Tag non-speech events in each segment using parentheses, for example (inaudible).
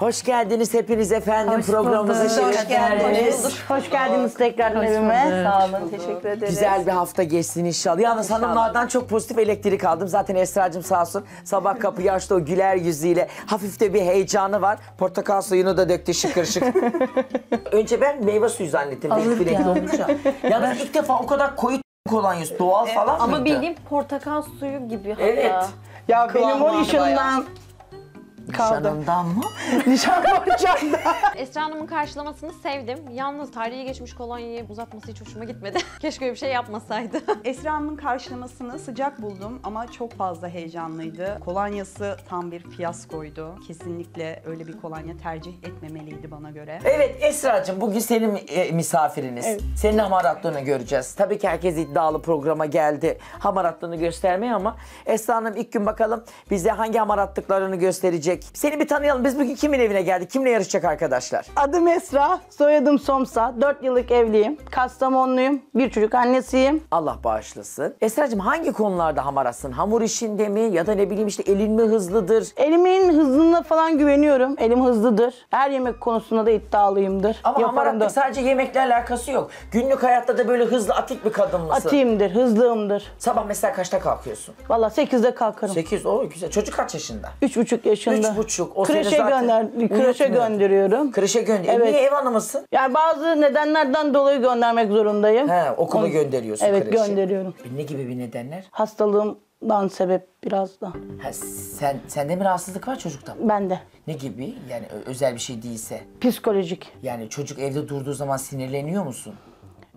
Hoş geldiniz hepiniz efendim Hoş programımıza. bulduk. Hoş Hoş geldiniz. Hoş geldiniz tekrar evime. Sağ olun, teşekkür ederiz. Güzel bir hafta geçsin inşallah. Yalnız hanımlardan çok pozitif elektrik aldım. Zaten Esra'cığım sağ olsun sabah kapıyı açtı o güler yüzüyle. Hafif de bir heyecanı var. Portakal suyunu da döktü şıkır şıkır. (laughs) Önce ben meyve suyu zannettim. Alır ya. olunca. Yalnız ilk defa o kadar koyu kolonyası doğal falan Ama mıydı? bildiğin portakal suyu gibi hatta. Evet. Ya benim o Kıvamı işimden kaldım. Nişanından mı? (laughs) Nişan borcamda. Esra Hanım'ın karşılamasını sevdim. Yalnız tarihi geçmiş kolonyayı uzatması hiç hoşuma gitmedi. (laughs) Keşke öyle bir şey yapmasaydı. (laughs) Esra Hanım'ın karşılamasını sıcak buldum ama çok fazla heyecanlıydı. Kolonyası tam bir fiyaskoydu. Kesinlikle öyle bir kolonya tercih etmemeliydi bana göre. Evet Esra'cığım bugün senin e, misafiriniz. Senin hamaratlığını göreceğiz. Tabii ki herkes iddialı programa geldi hamaratlığını göstermeye ama Esra Hanım ilk gün bakalım bize hangi hamaratlıklarını gösterecek. Seni bir tanıyalım. Biz bugün kimin evine geldik? Kimle yarışacak arkadaşlar? Adım Esra, soyadım Somsa. 4 yıllık evliyim. Kastamonluyum. Bir çocuk annesiyim. Allah bağışlasın. Esra'cığım hangi konularda hamaratsın? Hamur işinde mi ya da ne bileyim işte elin mi hızlıdır? Elimin hızına falan güveniyorum. Elim hızlıdır. Her yemek konusunda da iddialıyımdır. Ama Yaparım hamaratlık sadece yemekle alakası yok. Günlük hayatta da böyle hızlı atik bir kadın mısın? Atayımdır, hızlığımdır. Sabah mesela kaçta kalkıyorsun? Valla 8'de kalkarım. 8. O güzel. Çocuk kaç yaşında? Üç buçuk yaşında. Üç buçuk. O seni kreşe zaten gönder, kreşe uyutmuyor. gönderiyorum. Kreşe gönder. Evet. Niye ev hanımısın? Yani bazı nedenlerden dolayı göndermek zorundayım. He, okula Onu- gönderiyorsun Evet kreşe. gönderiyorum. Ne gibi bir nedenler? Hastalığımdan sebep biraz da. Ha, sen sende mi rahatsızlık var çocukta mı? Ben de. Ne gibi? Yani ö- özel bir şey değilse. Psikolojik. Yani çocuk evde durduğu zaman sinirleniyor musun?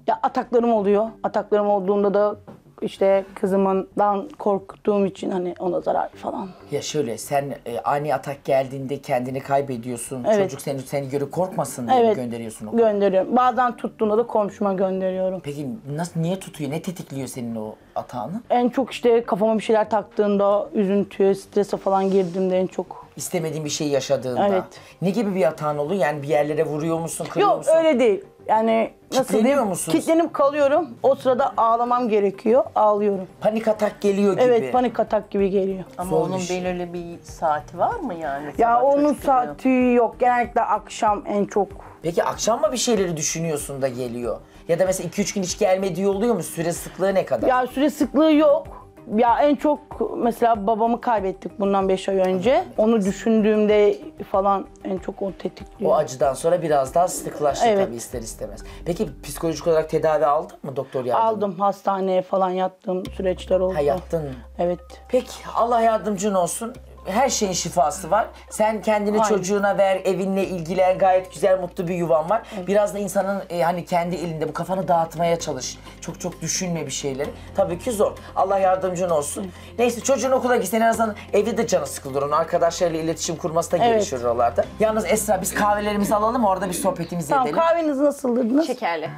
Ya ataklarım oluyor. Ataklarım olduğunda da işte kızımdan korktuğum için hani ona zarar falan. Ya şöyle sen e, ani atak geldiğinde kendini kaybediyorsun. Evet. Çocuk seni seni görüp korkmasın diye mi Evet. gönderiyorsun okula. Gönderiyorum. Bazen tuttuğunda da komşuma gönderiyorum. Peki nasıl niye tutuyor? Ne tetikliyor senin o atağını? En çok işte kafama bir şeyler taktığında, üzüntüye, strese falan girdiğimde en çok. İstemediğin bir şey yaşadığında. Evet. Ne gibi bir atağın oluyor? Yani bir yerlere vuruyor musun, kırıyor Yok musun? öyle değil. Yani nasıl Kitleniyor diyeyim? musunuz? Kitlenip kalıyorum. O sırada ağlamam gerekiyor. Ağlıyorum. Panik atak geliyor gibi. Evet panik atak gibi geliyor. Ama Zor onun bir şey. belirli bir saati var mı yani? Ya Sabah onun çocuk geliyor. saati yok. Genellikle akşam en çok. Peki akşam mı bir şeyleri düşünüyorsun da geliyor? Ya da mesela 2-3 gün hiç gelmediği oluyor mu? Süre sıklığı ne kadar? Ya süre sıklığı yok. Ya en çok mesela babamı kaybettik bundan 5 ay önce. Onu düşündüğümde falan en çok o tetikliyor. O acıdan sonra biraz daha sıklaştı Evet. tabii ister istemez. Peki psikolojik olarak tedavi aldın mı doktor yardımı? Aldım hastaneye falan yattığım süreçler oldu. Ha yattın. Evet. Peki Allah yardımcın olsun. Her şeyin şifası var. Sen kendini Aynen. çocuğuna ver, evinle ilgilen. Gayet güzel, mutlu bir yuvan var. Biraz da insanın e, hani kendi elinde bu kafanı dağıtmaya çalış. Çok çok düşünme bir şeyleri. Tabii ki zor. Allah yardımcın olsun. Neyse çocuğun okula gitsen en azından evde de canı sıkılır. Onun arkadaşlarıyla iletişim kurması da Evet. gelişir oralarda. Yalnız Esra biz kahvelerimizi alalım orada bir sohbetimizi Tamam edelim. kahveniz nasıldınız? Şekerli.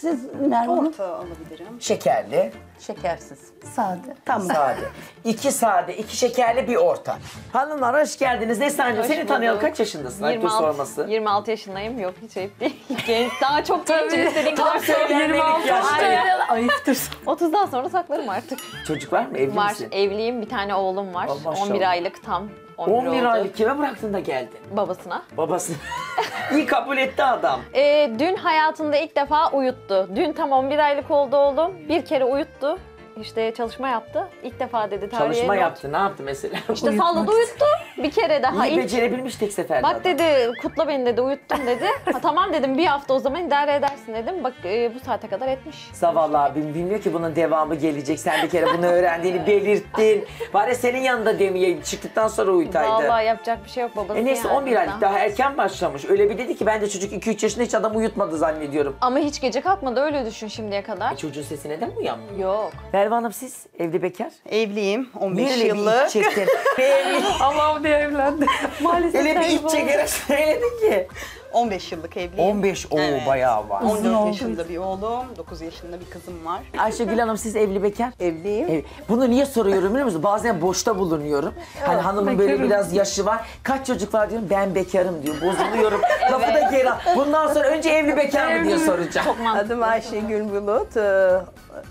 Siz Nermin? Orta alabilirim. Şekerli, Şekersiz. Sade. Tamam. sade. iki sade, iki şekerli, bir orta. Hanımlar hoş geldiniz. Neslihan'cığım Hoş seni tanıyalım. bulduk. Kaç yaşındasın? Ayıptır sorması. 26 yaşındayım. Yok hiç ayıp değil. (laughs) Genç, daha çok gencim istediğin kadar söylenmelik yaşta. Aynen. Ayıptır. 30'dan sonra saklarım artık. Çocuk var mı? Evli Var. misin? Evliyim. Bir tane oğlum var. Allah maşallah. 11 aylık tam. 11, 11 oldu. aylık kime bıraktın da geldin? Babasına. Babası. (laughs) İyi kabul etti adam. Ee, dün hayatında ilk defa uyuttu. Dün tam 11 aylık oldu oğlum. Bir kere uyuttu. İşte çalışma yaptı. İlk defa dedi tarihe Çalışma not. yaptı. Ne yaptı mesela? İşte (laughs) salladı uyuttu. Bir kere daha. İyi ilk becerebilmiş tek seferde Bak adam. dedi kutla beni dedi uyuttum dedi. (laughs) Ha, tamam dedim bir hafta o zaman idare edersin dedim. Bak e, bu saate kadar etmiş. Zavallı abim bilmiyor ki bunun devamı gelecek. Sen bir kere bunu öğrendiğini belirttin. Bari senin yanında demeye çıktıktan sonra uyutaydı. Vallahi yapacak bir şey yok babası E neyse yani 11 aylık daha erken başlamış. Öyle bir dedi ki ben de çocuk 2-3 yaşında hiç adam uyutmadı zannediyorum. Ama hiç gece kalkmadı öyle düşün şimdiye E kadar. çocuğun sesi neden uyanmıyor? Yok. Merve Hanım siz evli bekar? Evliyim. 15 Niye öyle bir yıllık. iç çektin? (laughs) Allah'ım diye evlendi. Maalesef Öyle bir iç çekerek söyledin ki. 15 yıllık evliyim. 15 o Evet. bayağı var. 14 yaşında bir oğlum, 9 yaşında bir kızım var. Ayşegül Hanım siz evli bekar? Evliyim. Evet. Bunu niye soruyorum biliyor musun? Bazen boşta bulunuyorum. Hani hanımın böyle biraz yaşı var. Kaç çocuk var diyorum. Ben bekarım diyor. Bozuluyorum. (laughs) Lafı da geri al. Bundan sonra önce evli bekar mı diye soracağım. Çok mantıklı. Adım Ayşegül Bulut. Ee,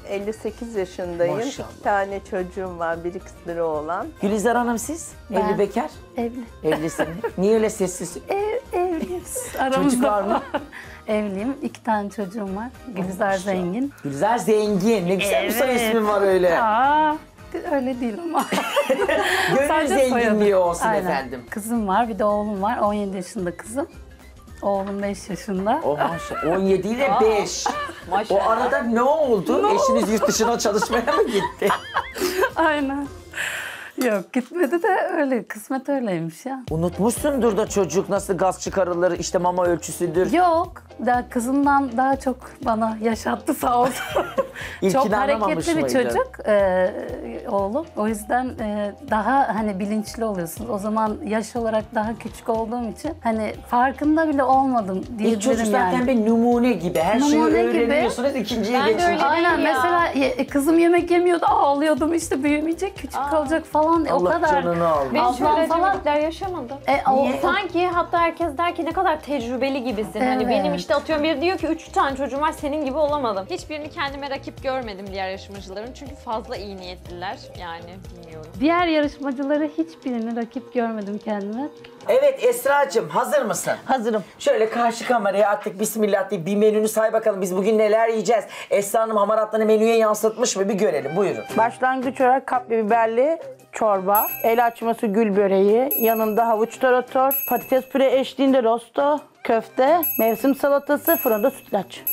58 yaşındayım. Maşallah. İki tane çocuğum var. Bir ikisi oğlan. Gülizar Hanım siz? Evli bekar? Evli. Evlisin. Niye öyle sessiz? Ee, evliyiz. Aramızda Çocuk var mı? (laughs) Evliyim. İki tane çocuğum var. Gülizar Zengin. Gülizar Zengin. Ne güzel bir soy Evet. ismin var öyle. Aa, öyle değil ama. (laughs) Gönül zenginliği olsun Aynen. efendim. Kızım var, bir de oğlum var. 17 yaşında kızım. Oğlum 5 yaşında. Oh maşallah. 17 ile 5. O Maşallah. arada ne oldu? Eşiniz yurt dışına çalışmaya mı gitti? (laughs) Aynen. Yok gitmedi de öyle. Kısmet öyleymiş ya. Unutmuşsundur da çocuk nasıl gaz çıkarılır, işte mama ölçüsüdür. Yok. Daha kızımdan daha çok bana yaşattı sağ olsun. (laughs) Çok hareketli bir mıydı? çocuk e, oğlum. O yüzden e, daha hani bilinçli oluyorsunuz. O zaman yaş olarak daha küçük olduğum için hani farkında bile olmadım İlk diyebilirim çocuk zaten yani. bir numune gibi. Her şeyi Numune gibi. öğreniyorsunuz. ikinciye Ben de geçince. öyle Aynen değil ya. mesela ye- kızım yemek yemiyordu ağlıyordum işte büyümeyecek küçük kalacak falan o Allah kadar. canını almış. Ben şöyle Ablam falan- acemilikler yaşamadım. E, o- Sanki hatta herkes der ki ne kadar tecrübeli gibisin. Hani Evet. benim işte atıyorum biri diyor ki üç tane çocuğum var senin gibi olamadım. Hiçbirini kendime rakip görmedim diğer yarışmacıların. Çünkü fazla iyi niyetliler yani bilmiyorum. Diğer yarışmacıları hiçbirini rakip görmedim kendime. Evet Esra'cığım hazır mısın? Hazırım. Şöyle karşı kameraya attık bismillah deyip bir menünü say bakalım biz bugün neler yiyeceğiz. Esra Hanım hamaratlarını menüye yansıtmış mı bir görelim buyurun. Başlangıç olarak kapya biberli çorba, el açması gül böreği, yanında havuç tarator, patates püre eşliğinde rosto, köfte, mevsim salatası, fırında sütlaç.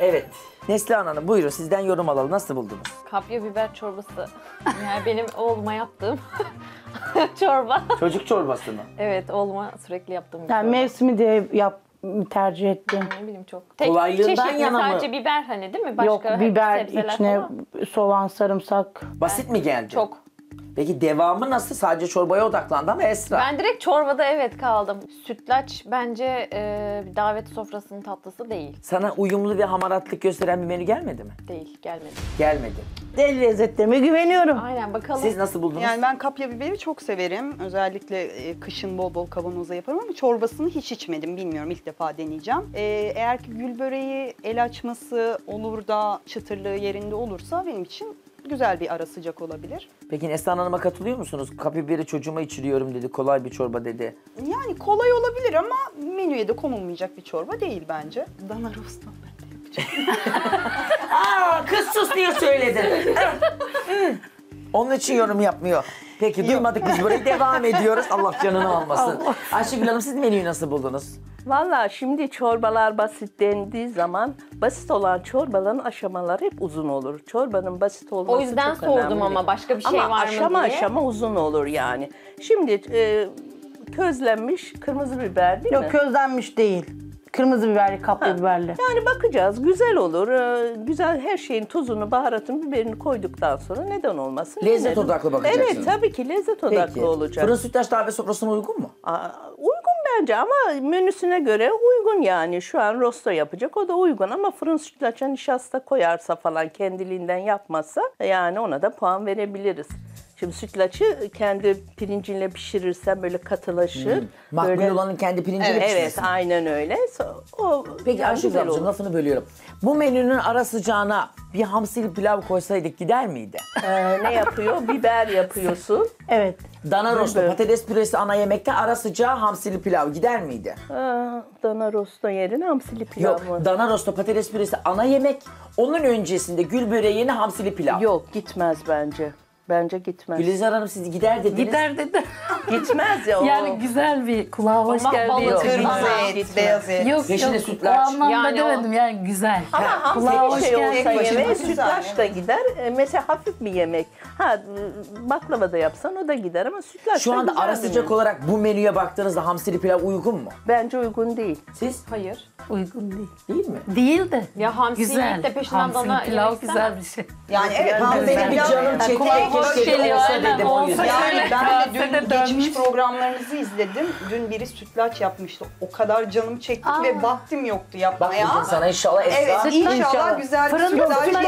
Evet. Neslihan Hanım buyurun sizden yorum alalım nasıl buldunuz? Kapya biber çorbası. Yani benim oğluma yaptığım (laughs) çorba. Çocuk çorbası mı? Evet oğluma sürekli yaptığım bir Yani çorba. mevsimi de yap tercih ettim. Ne bileyim çok. Tek Kolaylığından yana mı? Sadece biber hani değil mi? Başka Yok biber içine falan. soğan, sarımsak. Basit mi geldi? Çok. Peki devamı nasıl? Sadece çorbaya odaklandı ama Esra. Ben direkt çorbada evet kaldım. Sütlaç bence e, bir davet sofrasının tatlısı değil. Sana uyumlu ve hamaratlık gösteren bir menü gelmedi mi? Değil, gelmedi. Gelmedi. El lezzetlerime güveniyorum. Aynen bakalım. Siz nasıl buldunuz? Yani ben kapya biberi çok severim. Özellikle e, kışın bol bol kavanoza yaparım ama çorbasını hiç içmedim. Bilmiyorum ilk defa deneyeceğim. E, eğer ki gül böreği, el açması olur da çıtırlığı yerinde olursa benim için güzel bir ara sıcak olabilir. Peki Neslihan Hanım'a katılıyor musunuz? Kapiberi çocuğuma içiriyorum dedi. Kolay bir çorba dedi. Yani kolay olabilir ama menüye de konulmayacak bir çorba değil bence. Dana rosto ben de yapacağım. (laughs) Aa kız sus diye söyledin. (laughs) Onun için yorum yapmıyor. Peki duymadık biz burayı devam (laughs) ediyoruz. Allah canını almasın. Ayşegül Hanım siz menüyü nasıl buldunuz? Valla şimdi çorbalar basit dendiği zaman basit olan çorbaların aşamaları hep uzun olur. Çorbanın basit olması O yüzden çok sordum önemli. ama başka bir şey ama var mı aşama diye. aşama uzun olur yani. Şimdi e, közlenmiş kırmızı biber değil mi? Yok közlenmiş değil. Kırmızı biberli, kapya biberli. Yani bakacağız güzel olur. Ee, güzel her şeyin tuzunu, baharatını, biberini koyduktan sonra neden olmasın? Lezzet Denerim. odaklı bakacaksınız. Evet tabii ki lezzet odaklı Peki. olacak. Fırın sütlaç davet sofrasına uygun mu? Aa, uygun bence ama menüsüne göre uygun yani. Şu an rosto yapacak o da uygun ama fırın sütlaça nişasta koyarsa falan kendiliğinden yapmazsa yani ona da puan verebiliriz. Şimdi sütlaçı kendi pirincinle pişirirsen böyle katılaşır. Makbul böyle... olanın kendi pirinciyle Evet, pişirsin. aynen öyle. So- O Peki yani Hanımcığım olur. lafını bölüyorum. Bu menünün ara sıcağına bir hamsili pilav koysaydık gider miydi? Ee, ne yapıyor? Biber yapıyorsun. (laughs) Evet. Dana rosto, patates püresi ana yemekte ara sıcağı hamsili pilav gider miydi? Aa, dana rosto yerine hamsili pilav Yok, mı? dana rosto, patates püresi ana yemek. Onun öncesinde gül böreğine hamsili pilav. Yok gitmez bence. Bence gitmez. Gülizar Hanım siz gider dediniz. Gider dedi. (laughs) Gitmez ya o. yani güzel bir kulağa hoş Ama geldi. balık, Kırmızı et, Gitmez. beyaz et. Yok Peşine yok sütlaç. o anlamda Yani o- demedim yani güzel. Ama Kulağa hamsi hoş bir şey geldi. olsa Başına yemeğe güzel, sütlaç da gider. E, Mesela hafif bir yemek. Ha baklava da yapsan o da gider ama sütlaç Şu da anda güzel ara bir sıcak olarak bu menüye baktığınızda hamsili pilav uygun mu? Bence uygun değil. Siz? Hayır. Uygun değil. Değil mi? Değil de. Ya hamsi güzel. yiyip de peşinden Hamsili dana pilav yemek güzel bir şey. Yani evet hamsili Benim bir pilav- canım çekti. kulağa hoş Keşke de geliyor, olsa aynen, dedim o olsa yüzden. Yani Şöyle ben de dün geçmiş programlarınızı izledim. Dün biri sütlaç yapmıştı. O kadar canım çekti ve vaktim yoktu Bak yapmaya. bugün sana inşallah Esra. Evet inşallah güzel bir Fırın sütlaç sütlaç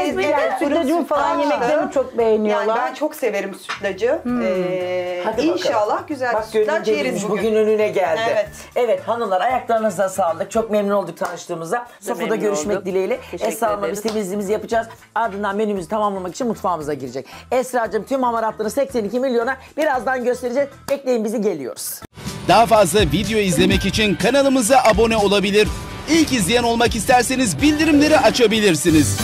Fırın sütlacın falan sütlaçlı. yemeklerini çok Yani beğeniyorlar. ben çok severim sütlacı. Ee, Hadi bakalım. inşallah güzel Bak bir sütlaç gönül yeriz demiş, bugün. bugün önüne geldi. Evet. Evet hanımlar ayaklarınıza sağlık. Çok memnun olduk tanıştığımıza. Sofrada memnun görüşmek olduk. dileğiyle. Teşekkür Esra Hanım'la biz temizliğimizi yapacağız. Ardından menümüzü tamamlamak için mutfağımıza girecek. Esra'cığım yaptığım tüm hamaratları 82 milyona birazdan göstereceğiz. Bekleyin bizi geliyoruz. Daha fazla video izlemek için kanalımıza abone olabilir. İlk izleyen olmak isterseniz bildirimleri açabilirsiniz.